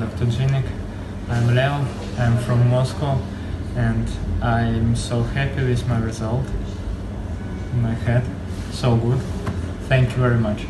Shala, I'm Leo, I'm from Moscow, and I'm so happy with my result my head. So good. Thank you very much.